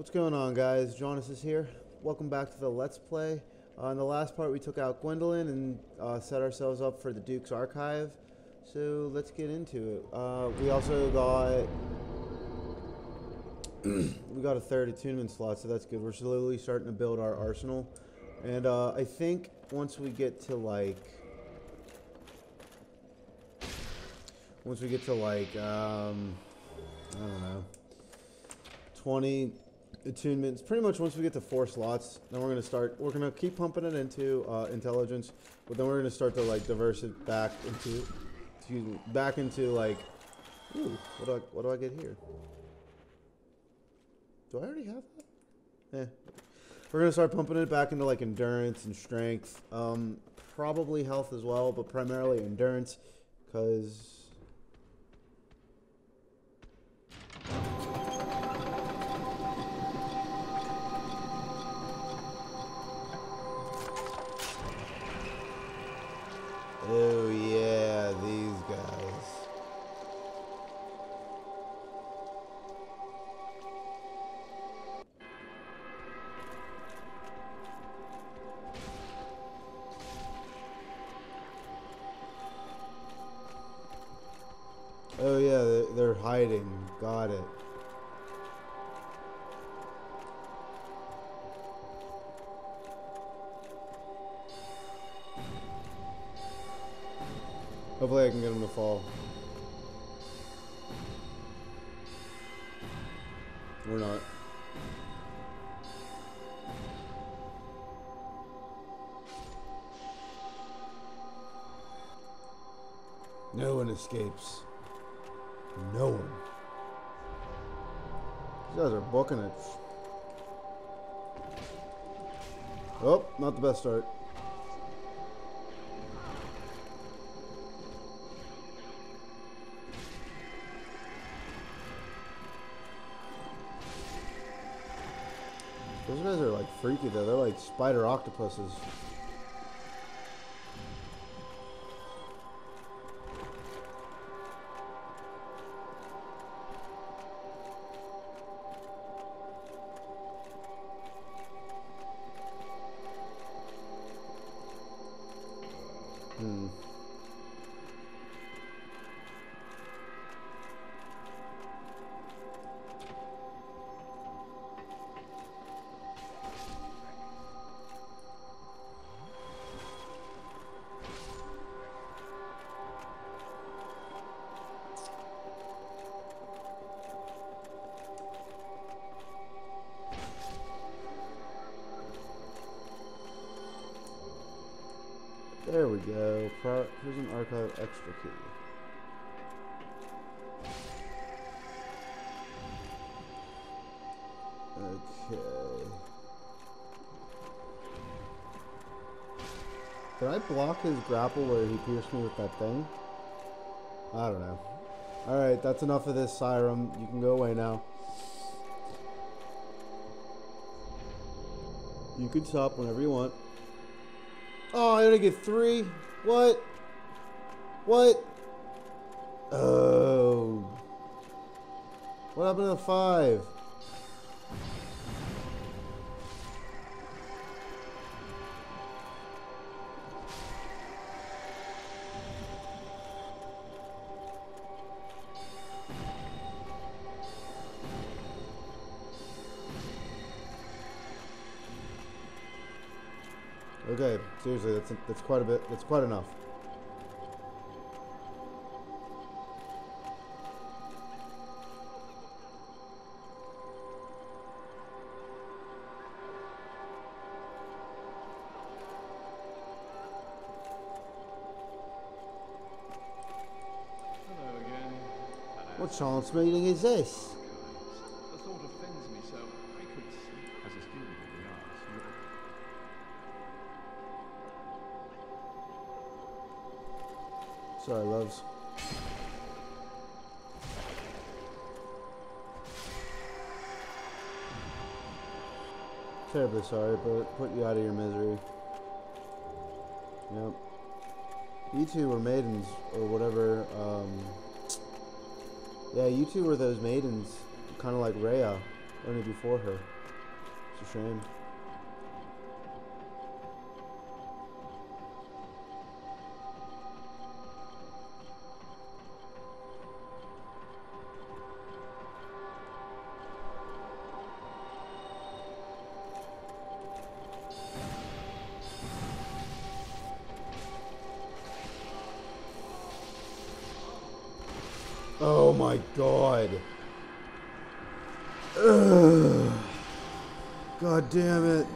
What's going on, guys? Jonesis here. Welcome back to the Let's Play. Uh, in the last part, we took out Gwyndolin and uh, set ourselves up for the Duke's Archive. So let's get into it. Uh, we also got we got a third attunement slot, so that's good. We're slowly starting to build our arsenal, and uh, I think once we get to like once we get to like um, I don't know 20 attunements. Pretty much once we get to four slots then we're to start we're to keep pumping it into uh, intelligence but then we're to start to like diverse it back into back into like ooh, what do I what do I get here? Do I already have that? Yeah we're to start pumping it back into like endurance and strength. Um, probably health as well but primarily endurance because Oh yeah, these guys. Oh yeah, they're, they're hiding. Got it. Hopefully I can get him to fall. We're not. No one escapes. No one. These guys are booking it. Oh, not the best start. Freaky though. They're like spider octopuses. There we go. Pro prison archive extra key. Okay. Did I block his grapple where he pierced me with that thing? I don't know. Alright, that's enough of this, Siren. You can go away now. You can stop whenever you want. Oh, I only get three? What? What? Oh. What happened to the five? Okay, seriously, that's that's quite a bit. That's quite enough. Hello again. What chance meeting is this? Terribly sorry, but put you out of your misery. Yep. You two were maidens, or whatever. Um, yeah, you two were those maidens, kind of like Rhea. Only before her. It's a shame. Damn it.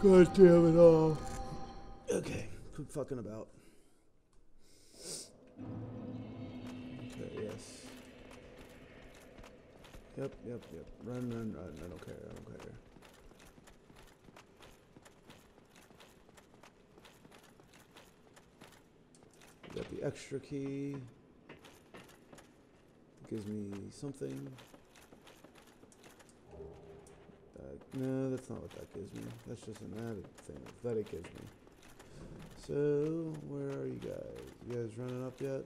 God damn it all. Okay, quit fucking about. Okay, yes. Yep, yep, yep. Run, run, run. I don't care, I don't care. Got the extra key. Gives me something. Uh, no, that's not what that gives me. That's just an added thing that it gives me. So, where are you guys? You guys running up yet?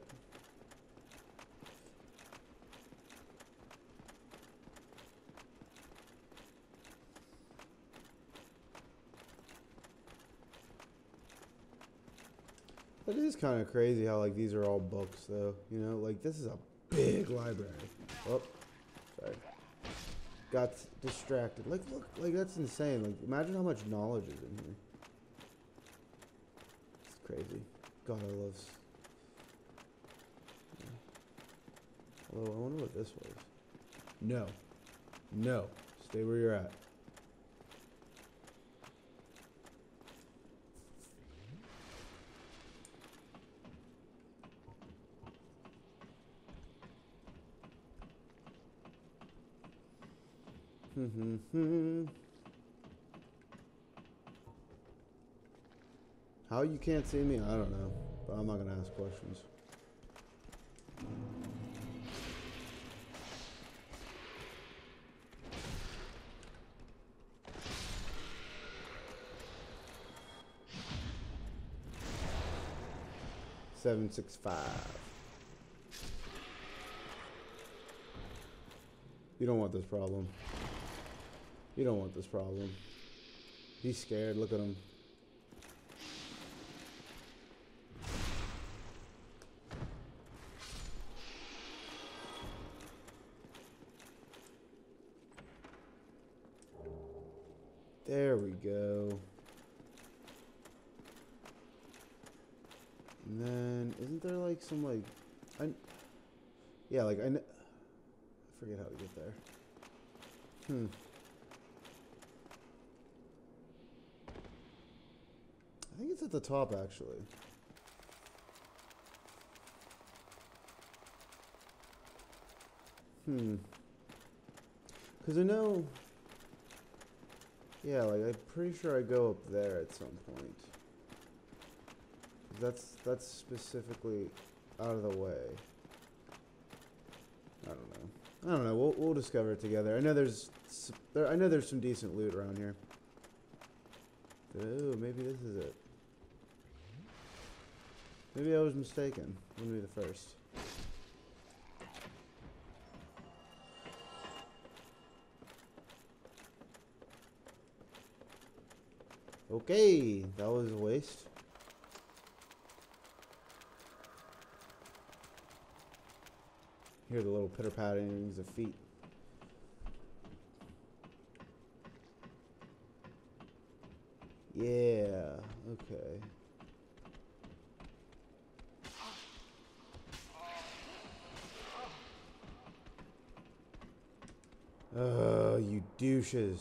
It is kind of crazy how like these are all books though. You know, like this is a big library. Oh. Got distracted. Like look, like that's insane. Like imagine how much knowledge is in here. It's crazy. God, I love. Although I wonder what this was. No, no. Stay where you're at. Mm-hmm. How you can't see me, I don't know. But I'm not gonna ask questions. Seven six five. You don't want this problem. You don't want this problem. He's scared. Look at him. There we go. And then, isn't there like some like, I, yeah, like I, I forget how to get there. Hmm. I think it's at the top actually. Hmm. Cause I know. Yeah, like I'm pretty sure I go up there at some point. That's that's specifically out of the way. I don't know. I don't know. We'll we'll discover it together. I know there's there. I know there's some decent loot around here. Oh, maybe this is it. Maybe I was mistaken. Wouldn't be the first. Okay, that was a waste. Hear the little pitter patterings of feet. Yeah, okay. Uh, you douches.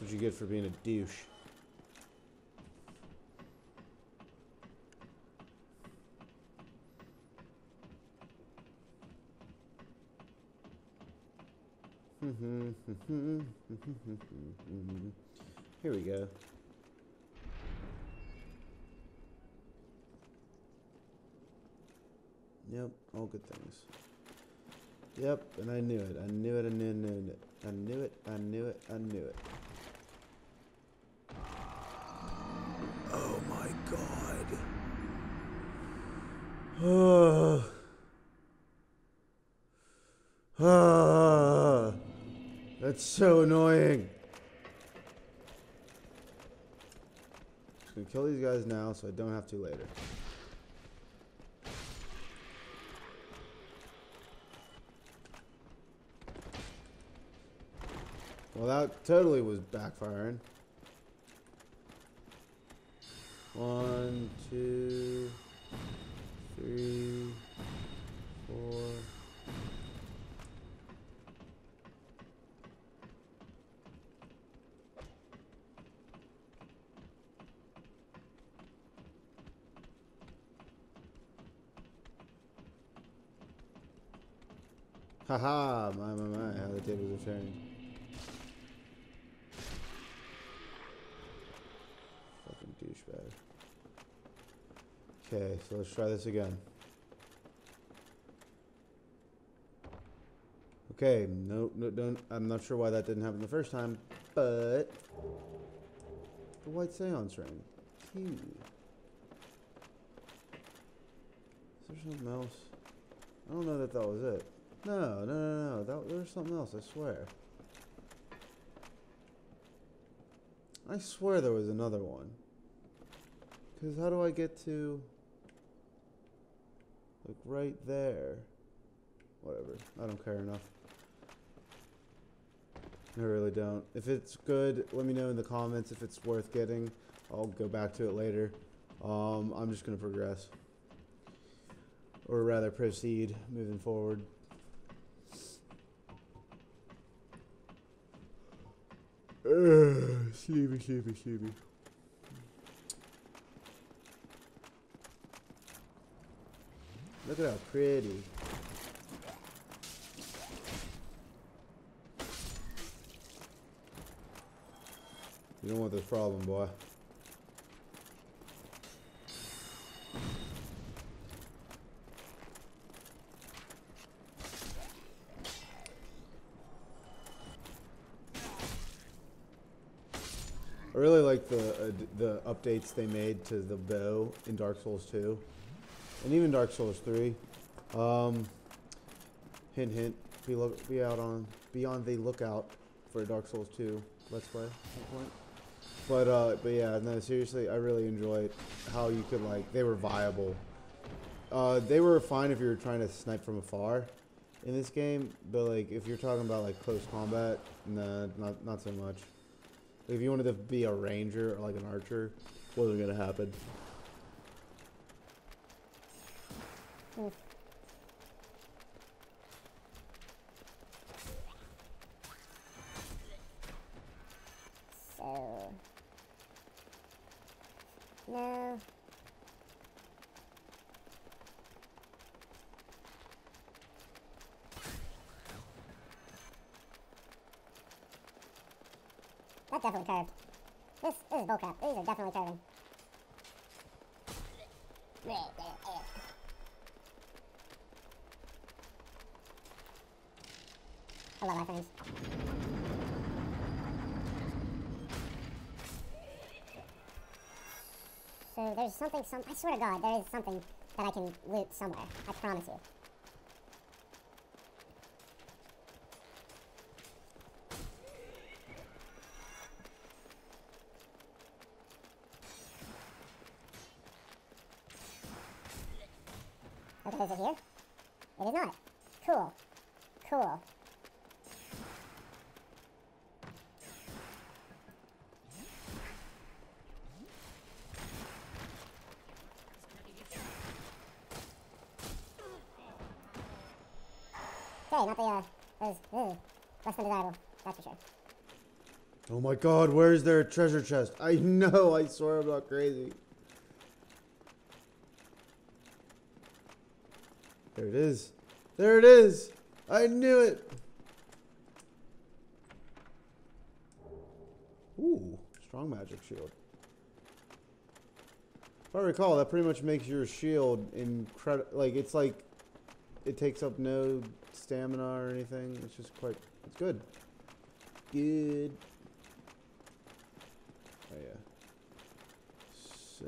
That's what you get for being a douche. Mm-hmm, mm-hmm, mm-hmm, Here we go. Yep, all good things. Yep, and I knew it. I knew it. I knew, knew it. I knew it. I knew it. I knew it. Oh my god. Ah, that's so annoying. Just gonna kill these guys now so I don't have to later. Well, that totally was backfiring. One, two, three, Haha, my, my, my, how the tables are turning. Fucking douchebag. Okay, so let's try this again. Okay, no, no, don't. I'm not sure why that didn't happen the first time, but the white seance ring. Cute. Is there something else? I don't know that that was it. No, no, no, no. That there was something else. I swear. I swear there was another one. Cause how do I get to? Like right there. Whatever. I don't care enough. I really don't. If it's good, let me know in the comments if it's worth getting. I'll go back to it later. Um, I'm just gonna progress. Or rather proceed moving forward. Sleepy, sleepy, sleepy. Look at how pretty. You don't want this problem, boy. I really like the uh, the updates they made to the bow in Dark Souls 2, and even Dark Souls 3. Um, hint, hint. Be look, be out on, be on the lookout for Dark Souls 2 Let's Play at some point. But uh, but yeah, no, seriously, I really enjoyed how you could like they were viable. Uh, they were fine if you were trying to snipe from afar in this game, but like if you're talking about like close combat, nah, not not so much. If you wanted to be a ranger or like an archer, wasn't gonna happen. So. No. That definitely curved. This, this is bullcrap. These are definitely curving. I love iframes. So there's something, some, I swear to God, there is something that I can loot somewhere. I promise you. Okay, is it here? It is not. Cool. Cool. Okay, not the, uh, those, ugh, that's for sure. Oh my god, where's their treasure chest? I know, I swear I'm not crazy. There it is. There it is. I knew it. Ooh, strong magic shield. If I recall, that pretty much makes your shield incredible. Like it's like it takes up no stamina or anything. It's just quite. It's good. Good. Oh yeah. So.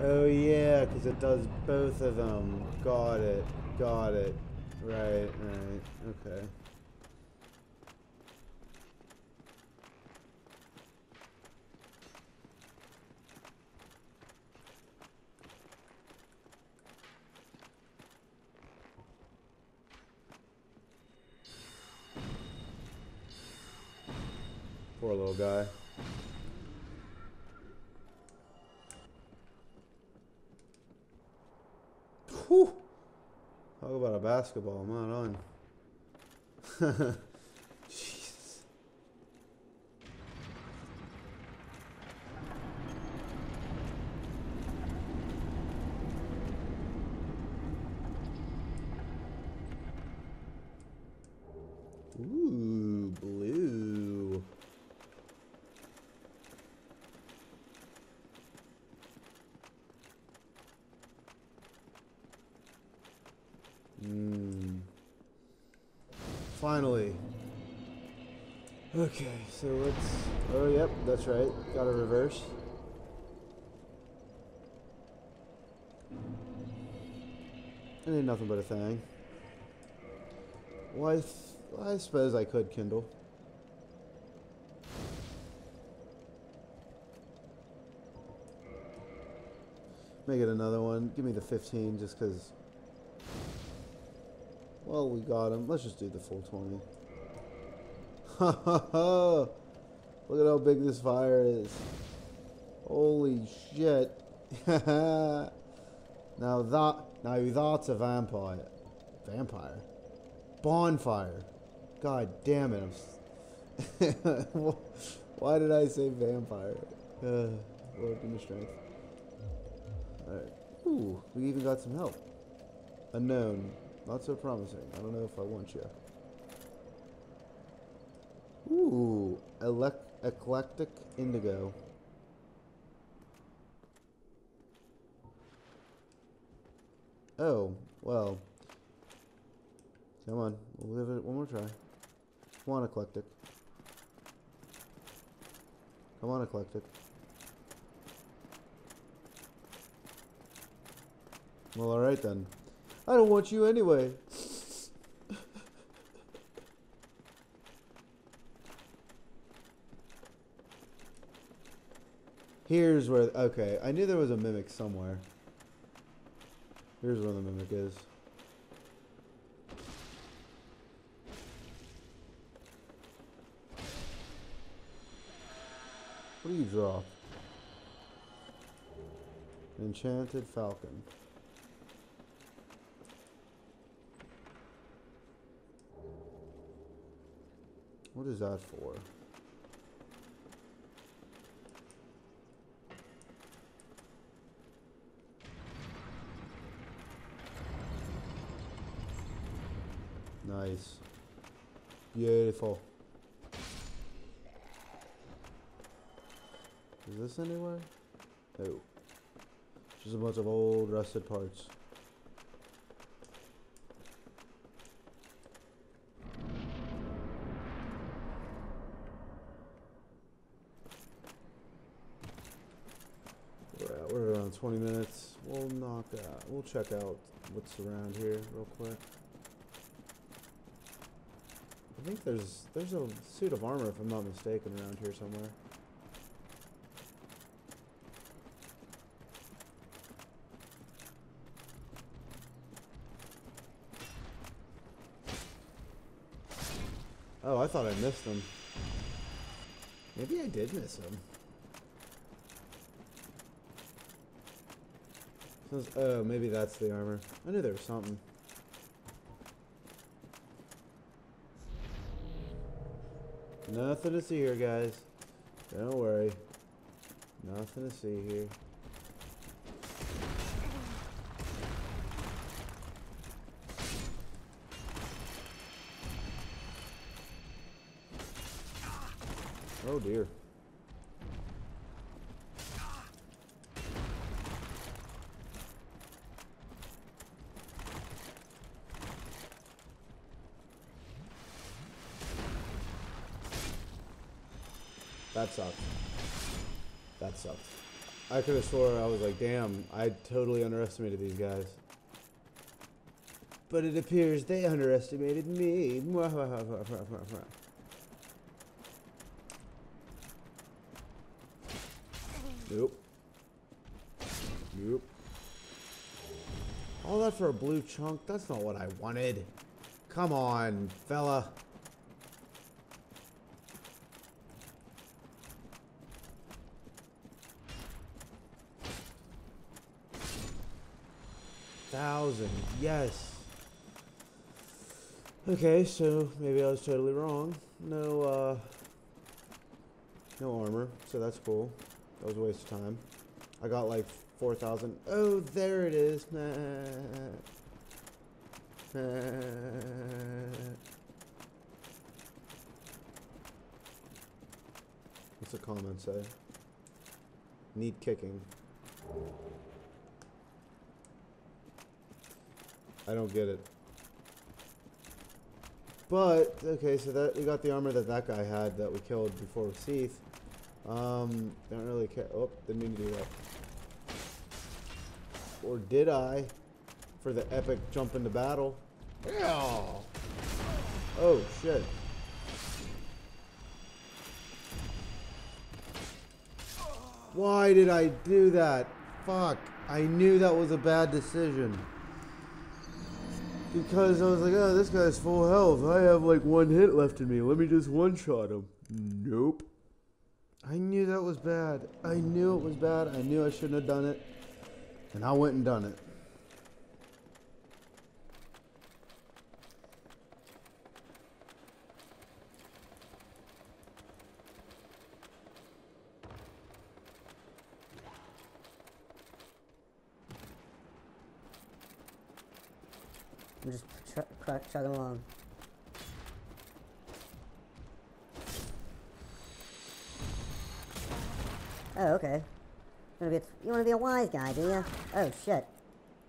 Oh yeah, because it does both of them. Got it. Got it. Right. Right. Okay. Poor little guy. Whew. Talk about a basketball, I'm not on. Jesus. Ooh, blue. Hmm. Finally. Okay, so let's. Oh, yep, that's right. Got to reverse. It ain't nothing but a thing. Well, I, I suppose I could kindle. Make it another one. Give me the 15 just because. Well, we got him. Let's just do the full 20. Ha ha ha! Look at how big this fire is. Holy shit. now that. Now that's a vampire. Vampire? Bonfire. God damn it. Why did I say vampire? Uh, Lord, give me strength. Alright. Ooh, we even got some help. Unknown. Not so promising. I don't know if I want you. Ooh, elec eclectic indigo. Oh, well. Come on, we'll give it one more try. Come on, eclectic. Come on, eclectic. Well, alright then. I don't want you anyway. Here's where. Okay, I knew there was a mimic somewhere. Here's where the mimic is. What do you draw? Enchanted Falchion. What is that for? Nice. Beautiful. Is this anywhere? No. Just a bunch of old rusted parts. We're at, we're around 20 minutes. We'll knock out. We'll check out what's around here real quick. I think there's there's a suit of armor if I'm not mistaken around here somewhere. Oh, I thought I missed him. Maybe I did miss. Says- Oh, maybe that's the armor. I knew there was something. Nothing to see here, guys. Don't worry. Nothing to see here. Oh dear. That sucked. That sucked. I could have swore I was like, damn, I totally underestimated these guys. But it appears they underestimated me. Nope. Nope. All that for a blue chunk? That's not what I wanted. Come on, fella. Thousand, yes. Okay, so maybe I was totally wrong. No, uh, no armor, so that's cool. That was a waste of time. I got like 4,000. Oh, there it is. What's the comment say? Need kicking. I don't get it. But okay, so that we got the armor that that guy had that we killed before with Seath. Um, don't really care. Oh, didn't mean to do that. Or did I? For the epic jump into battle. Yeah. Oh shit. Why did I do that? Fuck. I knew that was a bad decision. Because I was like, oh, this guy's full health. I have like one hit left in me. Let me just one shot him. Nope. I knew that was bad. I knew it was bad. I knew I shouldn't have done it. And I went and done it. I'm just ch- ch- chugging along. Oh, okay. You wanna a, you wanna be a wise guy, do you? Oh shit.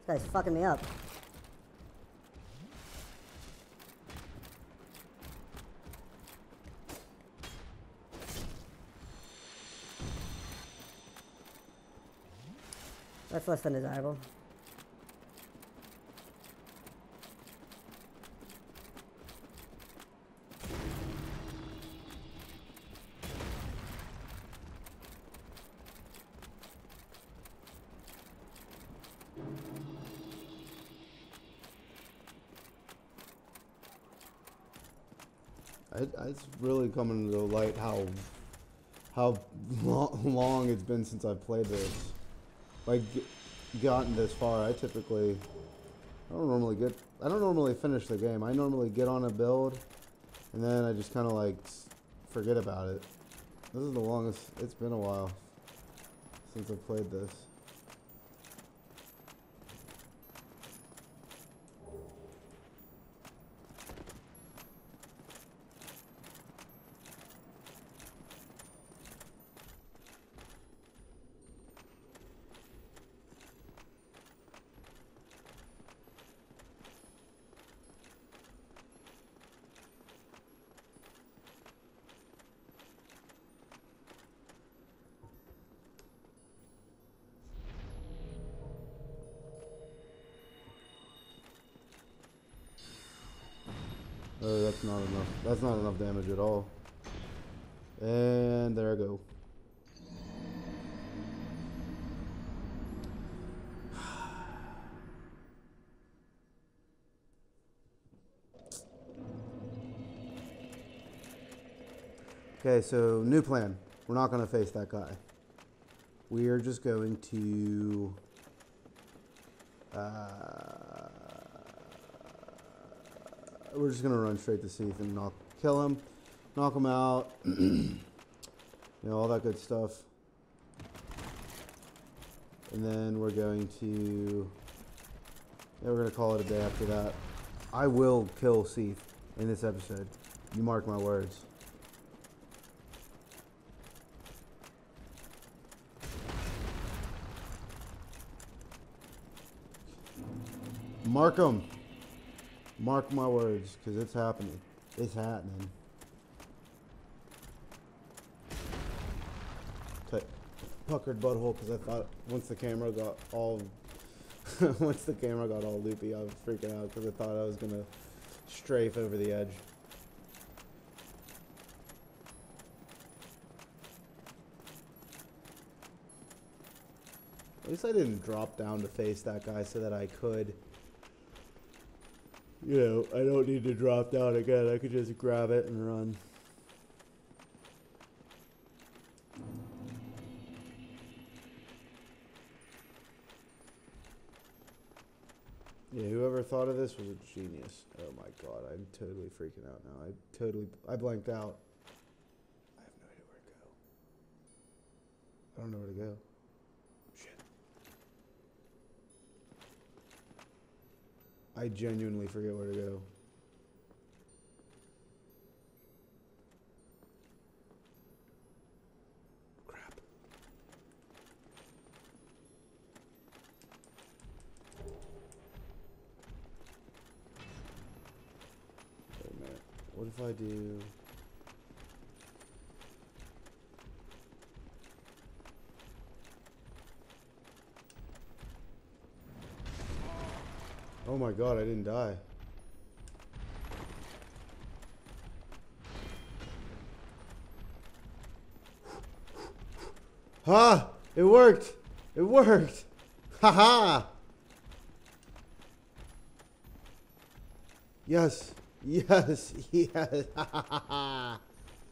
This guy's fucking me up. That's less than desirable. I, it's really coming to light how how long it's been since I've played this. Like, gotten this far. I typically I don't normally get I don't normally finish the game. I normally get on a build, and then I just kind of like forget about it. This is the longest. It's been a while since I've played this. Oh, that's not enough. That's not enough damage at all. And there I go. Okay, so new plan. We're not going to face that guy. We are just going to. Uh, we're just gonna run straight to Seath and knock, kill him, knock him out, you know, all that good stuff. And then we're going to, yeah, we're gonna call it a day after that. I will kill Seath in this episode. You mark my words. Mark them. Mark my words, because it's happening. It's happening. puckered butthole because I thought once the camera got all once the camera got all loopy, I was freaking out because I thought I was gonna strafe over the edge. At least I didn't drop down to face that guy so that I could. You know, I don't need to drop down again. I could just grab it and run. Yeah, whoever thought of this was a genius. Oh my god, I'm totally freaking out now. I totally, I blanked out. I have no idea where to go. I don't know where to go. I genuinely forget where to go. Crap. Wait a minute. What if I do? Oh my god, I didn't die. Ha! It worked! It worked! Ha ha! Yes! Yes! Yes! Ha ha!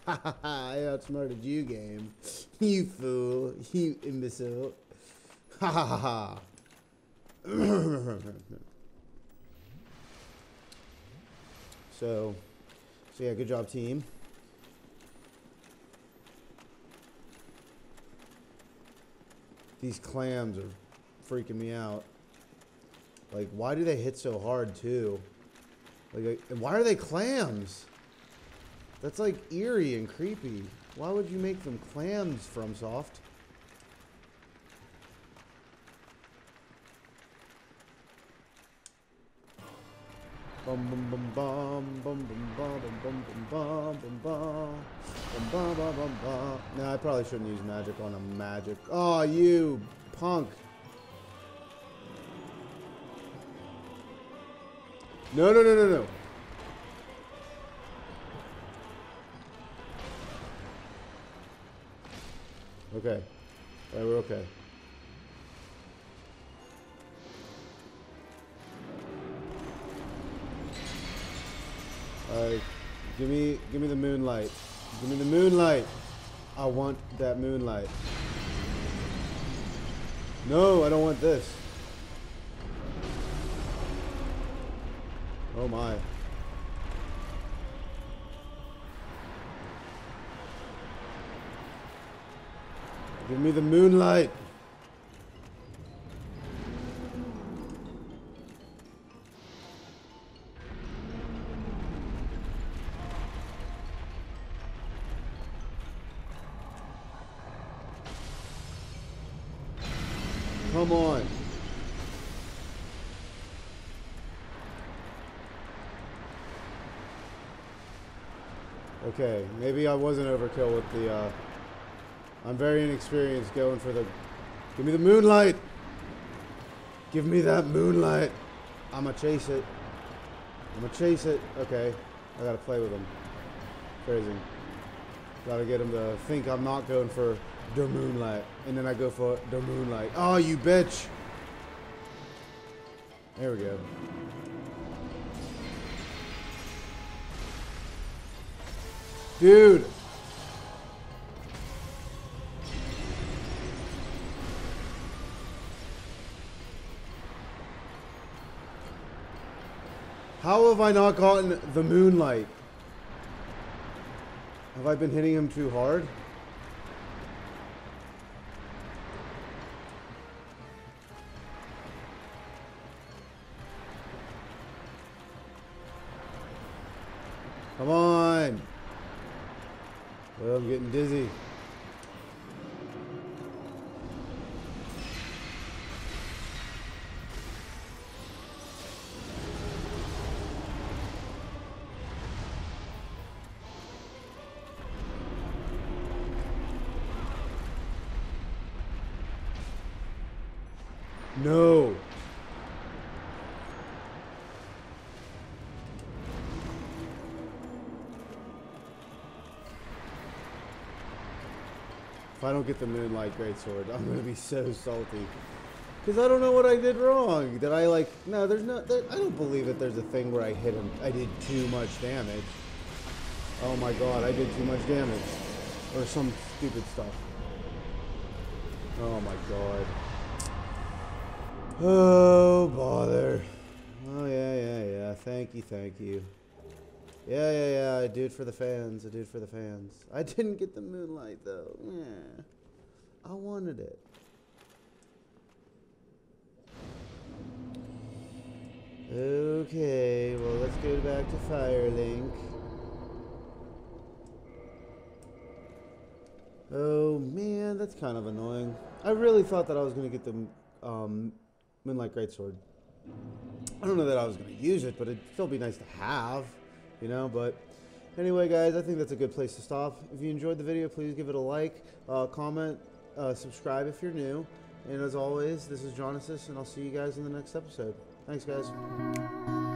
Ha ha ha! I outsmarted you, game. You fool! You imbecile! Ha ha ha So, so yeah, good job, team. These clams are freaking me out. Like, why do they hit so hard too? Like, and why are they clams? That's like eerie and creepy. Why would you make them clams from Bum bum bum bum bum bum bum bum bum bum bum bum bum bum bum bum. No, I probably shouldn't use magic on a magic. Oh, you punk! No, no, no, no, no. Okay. Alright, we're okay. Alright. Give me give me the moonlight. Give me the moonlight. I want that moonlight. No, I don't want this. Oh my. Give me the moonlight. Come on. Okay, maybe I wasn't overkill with the, uh... I'm very inexperienced going for the... Give me the moonlight! Give me that moonlight! I'ma chase it. I'ma chase it. Okay, I gotta play with him. Crazy. Gotta get him to think I'm not going for the moonlight. And then I go for the moonlight. Oh, you bitch! There we go. Dude! How have I not gotten the moonlight? Have I been hitting him too hard? I'm getting dizzy. If I don't get the Moonlight Greatsword, I'm gonna be so salty. Cause I don't know what I did wrong. Did I like? No, there's no. There, I don't believe that there's a thing where I hit him. I did too much damage. Oh my god, I did too much damage, or some stupid stuff. Oh my god. Oh bother. Oh yeah, yeah, yeah. Thank you, thank you. Yeah, yeah, yeah. I do it for the fans. I do it for the fans. I didn't get the moonlight though. Yeah. I wanted it. Okay, well let's go back to Firelink. Oh man, that's kind of annoying. I really thought that I was gonna get the um, Moonlight Greatsword. I don't know that I was gonna use it, but it'd still be nice to have, you know. But anyway, guys, I think that's a good place to stop. If you enjoyed the video, please give it a like, uh, comment, uh, subscribe if you're new. And as always, this is Jonesis, and I'll see you guys in the next episode. Thanks, guys.